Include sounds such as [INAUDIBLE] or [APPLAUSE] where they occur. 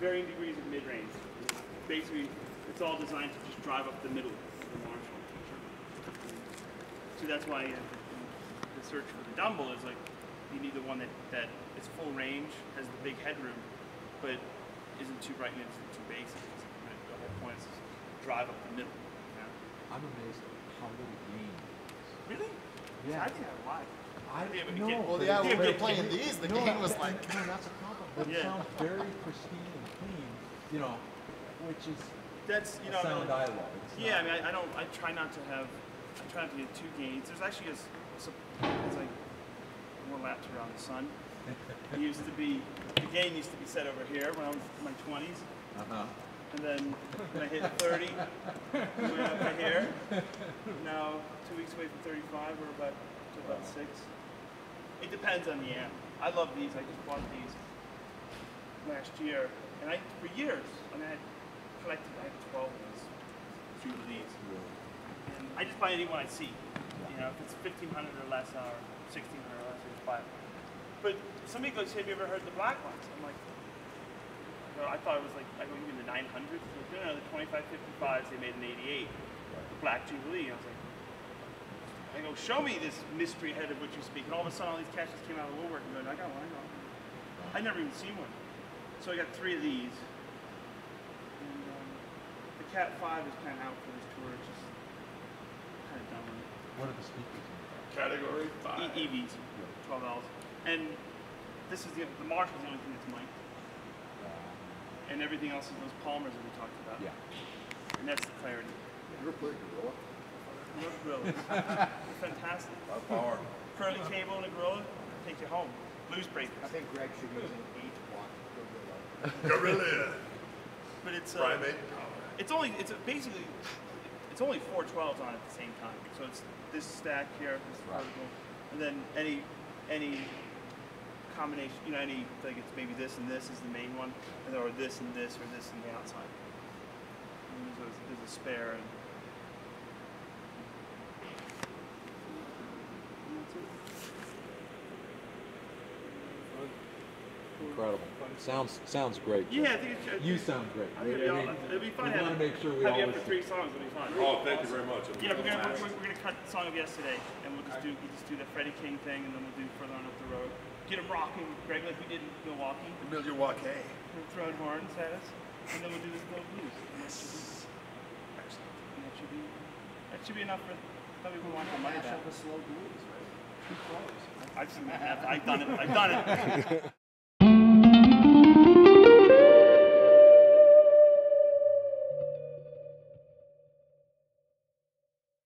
varying degrees of mid-range. Basically, it's all designed to just drive up the middle of the Marshall. So that's why uh, the search for the Dumble is like you need the one that, that is full range, has the big headroom, but isn't too bright and isn't too basic. It's like, the whole point is to drive up the middle. you know? I'm amazed at how little gain. Really? Yeah. I think I like. I Yeah, know. Well, yeah, it- when we were playing these, the no, game was that- like. no, that's a compliment. But it Yeah. sounds very pristine and clean. You know, which is That's you know. sound I I love. It's Yeah, I mean, I, I don't. I try not to have. I try not to get two gains. There's actually a, it's like more laps around the sun. [LAUGHS] It used to be the gain used to be set over here when I was in my 20s, Uh-huh. and then when I hit 30, we went up to here. Now two weeks away from 35, we're about to about six. It depends on the amp. I love these. I just bought these last year, and I for years. I mean, I collected. I have 12 of these, few of these. And I just buy any one I see. You know, if it's fifteen hundred or less, or sixteen hundred or less, I just buy. But somebody goes, "Have you ever heard the black ones?" I'm like, no, I thought it was like I go even the nine hundreds. Like, no, no, the twenty five fifty fives they made in eighty eight, the Black Jubilee. I was like, I go, show me this mystery head of which you speak. And all of a sudden, all these caches came out of the woodwork and going, I got one, I got one. I never even seen one. So I got three of these. And um, the Cat 5 is kind of out for this tour. It's just kind of done with it. What are the speakers? in Category five. E- EVs, twelve dollars. And this is the the Marshall's the only thing that's mic'd. Uh, And everything else is those Palmers that we talked about. yeah. And that's the clarity. You ever played Gorilla? Those gorillas. [LAUGHS] They're fantastic. Lot of power. Curly cable and a gorilla, take you home. Blues breakers. I think Greg should use an eight watt Gorilla. Gorilla. But it's uh, Primate. It's only it's basically it's only four 12s on at the same time. So it's this stack here, this Right. vertical, and then any any combination, you know, any like it's maybe this and this is the main one, and or this and this or this and the outside. And there's, a, there's a spare and. and that's it. Incredible. Sounds sounds great. Yeah, I think it's. You sound great. I think it'll all, it'll be fun. We want to make sure we have all you up for listen. three songs. It'll be fun. Oh, thank you very much. Yeah, we're gonna we're, we're gonna cut the song of yesterday, and we'll just do we'll just do the Freddie King thing, and then we'll do further on up the road. Get them rocking, Greg, like we did in Milwaukee. Milwaukee. We're throwing horns at us, and then we'll do this little blues. And that should be, and that should be that should be enough for some people want the money back. up a slow blues, right? Two close. I've seen that. I've done it. I've done it. [LAUGHS]